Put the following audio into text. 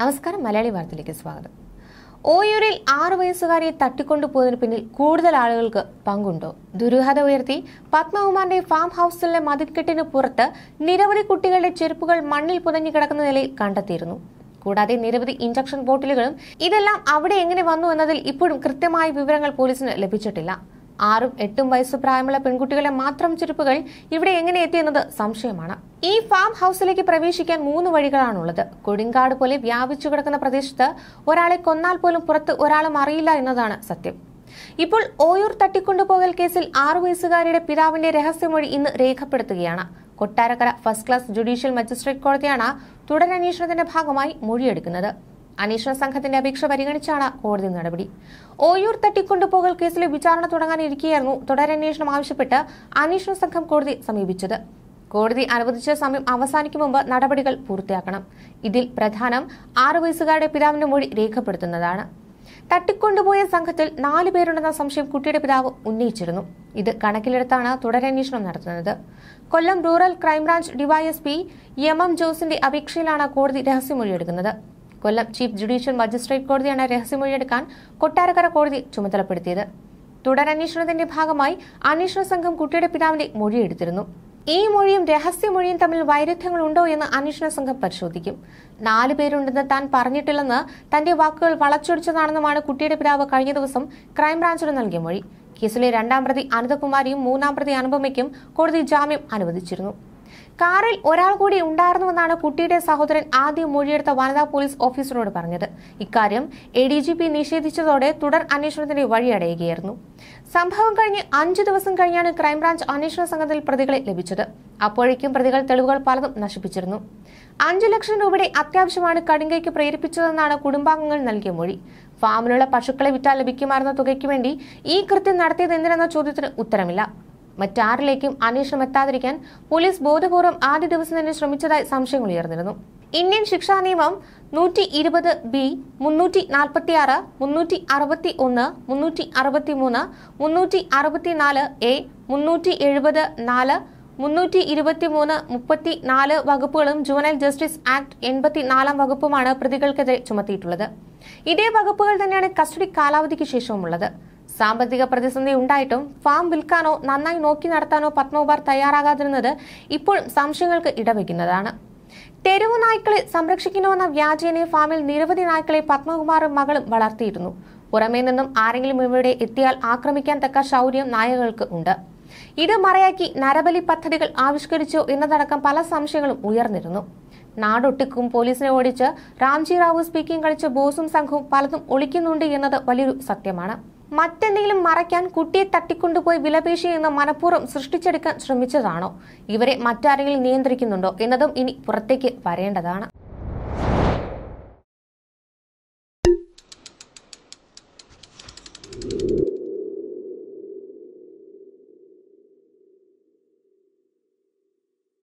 നമസ്കാരം മലയാളി വാർത്തയിലേക്ക് സ്വാഗതം. ഓയൂരിൽ ആറു വയസ്സുകാരിയെ തട്ടിക്കൊണ്ടുപോയതിന് പിന്നിൽ കൂടുതൽ ആളുകൾക്ക് പങ്കുണ്ടോ? ദുരൂഹത ഉയർത്തി പത്മകുമാറിന്റെ ഫാം ഹൌസിലെ മതിൽക്കെട്ടിന് പുറത്ത് നിരവധി കുട്ടികളുടെ ചെരുപ്പുകൾ മണ്ണിൽ പുതഞ്ഞു കിടക്കുന്ന നിലയിൽ കണ്ടെത്തിയിരുന്നു. കൂടാതെ നിരവധി ഇഞ്ചക്ഷൻ ബോട്ടിലുകളും ഇതെല്ലാം അവിടെ എങ്ങനെ വന്നു എന്നതിൽ ഇപ്പോഴും കൃത്യമായ വിവരങ്ങൾ പോലീസിന് ലഭിച്ചിട്ടില്ല. ആറും എട്ടും വയസ്സ് പ്രായമുള്ള പെൺകുട്ടികളെ മാത്രം ചെരുപ്പുകൾ ഇവിടെ എങ്ങനെ എത്തിയെന്നത് സംശയമാണ്. ഈ ഫാം ഹൌസിലേക്ക് പ്രവേശിക്കാൻ മൂന്ന് വഴികളാണുള്ളത്. കൊടുങ്കാട് പോലെ വ്യാപിച്ചു കിടക്കുന്ന പ്രദേശത്ത് ഒരാളെ കൊന്നാൽ പോലും പുറത്ത് ഒരാളും അറിയില്ല എന്നതാണ് സത്യം. ഇപ്പോൾ ഓയൂർ തട്ടിക്കൊണ്ടുപോകൽ കേസിൽ ആറു വയസ്സുകാരിയുടെ പിതാവിന്റെ രഹസ്യമൊഴി ഇന്ന് രേഖപ്പെടുത്തുകയാണ്. Kottarakkara first class judicial magistrate കോടതിയാണ് തുടരന്വേഷണത്തിന്റെ ഭാഗമായി മൊഴിയെടുക്കുന്നത്. അന്വേഷണ സംഘത്തിന്റെ അപേക്ഷ പരിഗണിച്ചാണ് കോടതി നടപടി. ഓയൂർ തട്ടിക്കൊണ്ടുപോകൽ കേസിലെ വിചാരണ തുടങ്ങാനിരിക്കെയായിരുന്നു തുടരന്വേഷണം ആവശ്യപ്പെട്ട് അന്വേഷണ സംഘം കോടതി സമീപിച്ചത്. കോടതി അനുവദിച്ച സമയം അവസാനിക്കും മുമ്പ് നടപടികൾ പൂർത്തിയാക്കണം. ഇതിൽ പ്രധാനം ആറു വയസ്സുകാരുടെ പിതാവിന്റെ മൊഴി രേഖപ്പെടുത്തുന്നതാണ്. തട്ടിക്കൊണ്ടുപോയ സംഘത്തിൽ നാലു പേരുണ്ടെന്ന സംശയം കുട്ടിയുടെ പിതാവ് ഉന്നയിച്ചിരുന്നു. ഇത് കണക്കിലെടുത്താണ് തുടരന്വേഷണം നടത്തുന്നത്. Kollam rural crime branch DYSP M M ജോസിന്റെ അപേക്ഷയിലാണ് കോടതി രഹസ്യമൊഴിയെടുക്കുന്നത്. കൊല്ലം ചീഫ് ജുഡീഷ്യൽ മജിസ്ട്രേറ്റ് കോടതിയാണ് രഹസ്യമൊഴിയെടുക്കാൻ കൊട്ടാരക്കര കോടതി ചുമതലപ്പെടുത്തിയത്. തുടരന്വേഷണത്തിന്റെ ഭാഗമായി അന്വേഷണ സംഘം കുട്ടിയുടെ പിതാവിന്റെ മൊഴിയെടുത്തിരുന്നു ഈ മൊഴിയും രഹസ്യമൊഴിയും തമ്മിൽ വൈരുദ്ധ്യങ്ങൾ ഉണ്ടോ എന്ന് അന്വേഷണ സംഘം പരിശോധിക്കും. നാല് പേരുണ്ടെന്ന് താൻ പറഞ്ഞിട്ടില്ലെന്ന് തന്റെ വാക്കുകൾ വളച്ചൊടിച്ചതാണെന്നുമാണ് കുട്ടിയുടെ പിതാവ് കഴിഞ്ഞ ദിവസം ക്രൈംബ്രാഞ്ചിന് നൽകിയ മൊഴി. കേസിലെ രണ്ടാം പ്രതി അനന്തകുമാരിയും മൂന്നാം പ്രതി അനുപമയ്ക്കും കോടതി ജാമ്യം അനുവദിച്ചിരുന്നു. കാറിൽ ഒരാൾ കൂടി ഉണ്ടായിരുന്നുവെന്നാണ് കുട്ടിയുടെ സഹോദരൻ ആദ്യം മൊഴിയെടുത്ത വനിതാ പോലീസ് ഓഫീസറോട് പറഞ്ഞത്. ഇക്കാര്യം എ ഡി ജി പി നിഷേധിച്ചതോടെ തുടർ അന്വേഷണത്തിന്റെ വഴിയടയുകയായിരുന്നു സംഭവം കഴിഞ്ഞ് അഞ്ചു ദിവസം കഴിഞ്ഞാണ് ക്രൈംബ്രാഞ്ച് അന്വേഷണ സംഘത്തിൽ പ്രതികളെ ലഭിച്ചത്. അപ്പോഴേക്കും പ്രതികൾ തെളിവുകൾ പലതും നശിപ്പിച്ചിരുന്നു. അഞ്ചു ലക്ഷം രൂപയുടെ അത്യാവശ്യമാണ് കടുങ്കയ്ക്ക് പ്രേരിപ്പിച്ചതെന്നാണ് കുടുംബാംഗങ്ങൾ നൽകിയ മൊഴി. ഫാമിലുള്ള പശുക്കളെ വിറ്റാൽ ലഭിക്കുമായിരുന്ന തുകയ്ക്ക് വേണ്ടി ഈ കൃത്യം നടത്തിയത് എന്തിനെന്ന ചോദ്യത്തിന് ഉത്തരമില്ല. മറ്റാരിലേക്കും അന്വേഷണം എത്താതിരിക്കാൻ പോലീസ് ബോധപൂർവം ആദ്യ ദിവസം തന്നെ ശ്രമിച്ചതായി സംശയങ്ങൾ ഉയർന്നിരുന്നു. ഇന്ത്യൻ ശിക്ഷാ നിയമം നൂറ്റി ഇരുപത് ബി മുന്നൂറ്റി നാൽപ്പത്തി ആറ് മുന്നൂറ്റി അറുപത്തി ഒന്ന് മുന്നൂറ്റി അറുപത്തി മൂന്ന് മുന്നൂറ്റി അറുപത്തി നാല് എ മുന്നൂറ്റി എഴുപത് നാല് മുന്നൂറ്റി ഇരുപത്തി മൂന്ന് മുപ്പത്തി നാല് വകുപ്പുകളും ജുവനൈൽ ജസ്റ്റിസ് ആക്ട് എൺപത്തിനാലാം വകുപ്പുമാണ് പ്രതികൾക്കെതിരെ ചുമത്തിയിട്ടുള്ളത്. ഇതേ വകുപ്പുകൾ തന്നെയാണ് കസ്റ്റഡി കാലാവധിക്ക് ശേഷവും ഉള്ളത് സാമ്പത്തിക പ്രതിസന്ധി ഉണ്ടായിട്ടും ഫാം വിൽക്കാനോ നന്നായി നോക്കി നടത്താനോ പത്മകുമാർ തയ്യാറാകാതിരുന്നത് ഇപ്പോൾ സംശയങ്ങൾക്ക് ഇടവെക്കുന്നതാണ്. തെരുവു നായ്ക്കളെ സംരക്ഷിക്കണമെന്ന വ്യാജേനെ ഫാമിൽ നിരവധി നായ്ക്കളെ പത്മകുമാറും മകളും വളർത്തിയിരുന്നു. പുറമേ നിന്നും ആരെങ്കിലും ഇവിടെ എത്തിയാൽ ആക്രമിക്കാൻ തക്ക ശൗര്യം നായകൾക്ക് ഉണ്ട്. ഇത് മറയാക്കി നരബലി പദ്ധതികൾ ആവിഷ്കരിച്ചോ എന്നതടക്കം പല സംശയങ്ങളും ഉയർന്നിരുന്നു. നാടൊട്ടിക്കും. പോലീസിനെ ഓടിച്ച് റാംജി റാവു സ്പീക്കിംഗ് കളിച്ച ബോസും സംഘവും പലതും ഒളിക്കുന്നുണ്ട് എന്നത് വലിയൊരു സത്യമാണ്. മറ്റെന്തെങ്കിലും മറയ്ക്കാൻ കുട്ടിയെ തട്ടിക്കൊണ്ടുപോയി വിലപേശി എന്ന് മനഃപൂർവം സൃഷ്ടിച്ചെടുക്കാൻ ശ്രമിച്ചതാണോ? ഇവരെ മറ്റാരെങ്കിലും നിയന്ത്രിക്കുന്നുണ്ടോ എന്നതും ഇനി പുറത്തേക്ക് വരേണ്ടതാണ്.